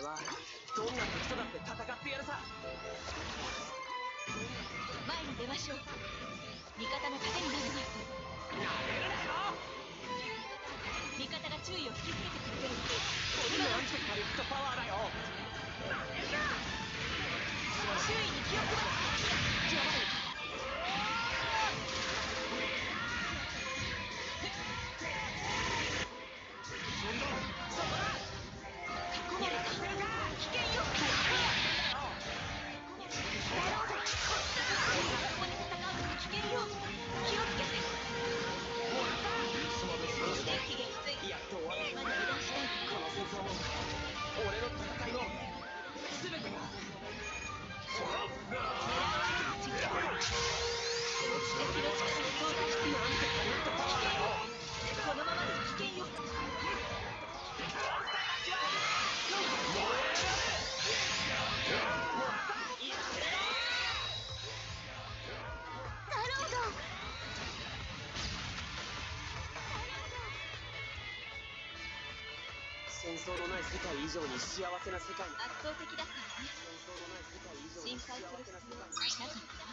はどんな敵とだって戦ってやるさ。前に出ましょう。味方の盾になるわなめるなよ。味方が注意を引きつけてくれてる。なんてカリフトパワーだよ。なめるな周囲に気を配ってやばい俺の戦いの全てが戦争のない世界以上に幸せな世界圧倒的だったわね心配幸するせな世界必要はなかった